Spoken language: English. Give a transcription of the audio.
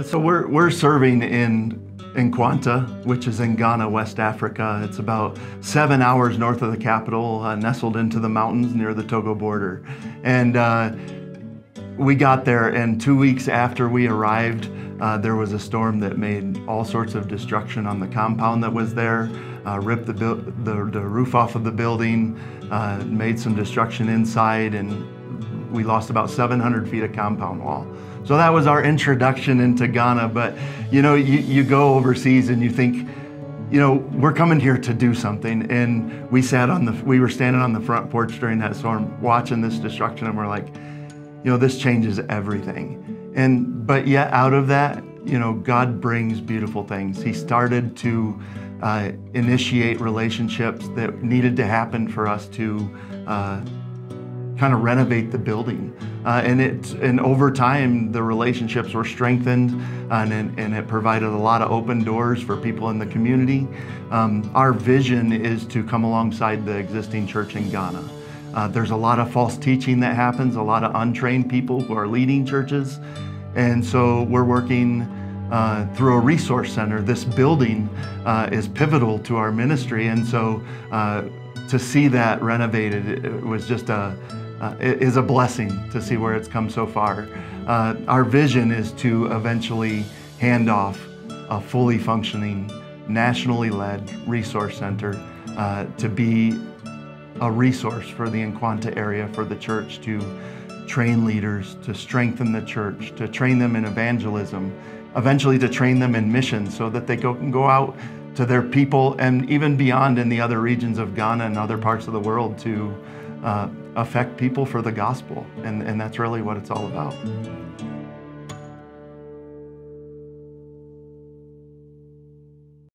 So we're, we're serving in in Nkwanta, which is in Ghana, West Africa. It's about seven hours north of the capital, uh, nestled into the mountains near the Togo border. And uh, we got there, and two weeks after we arrived, uh, there was a storm that made all sorts of destruction on the compound that was there, uh, ripped the, the, the, roof off of the building, uh, made some destruction inside, and we lost about 700 feet of compound wall. So that was our introduction into Ghana. But you know, you, you go overseas and you think, you know, we're coming here to do something. And we sat on the, we were standing on the front porch during that storm, watching this destruction, and we're like, you know, this changes everything. And but yet out of that, you know, God brings beautiful things. He started to uh, initiate relationships that needed to happen for us to. Uh, kind of renovate the building. Uh, and it and over time the relationships were strengthened and, and it provided a lot of open doors for people in the community. Um, our vision is to come alongside the existing church in Ghana. Uh, there's a lot of false teaching that happens, a lot of untrained people who are leading churches. And so we're working uh, through a resource center. This building uh, is pivotal to our ministry. And so uh, to see that renovated, it was just a, uh, is a blessing to see where it's come so far. Uh, our vision is to eventually hand off a fully functioning, nationally led resource center to be a resource for the Nkwanta area for the church to train leaders, to strengthen the church, to train them in evangelism, eventually to train them in mission so that they go, can go out to their people and even beyond in the other regions of Ghana and other parts of the world to uh, affect people for the gospel. And, and that's really what it's all about.